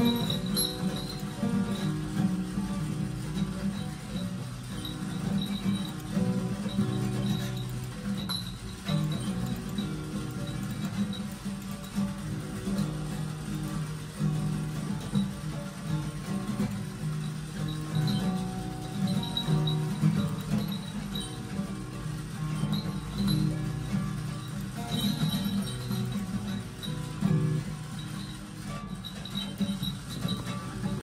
Bye.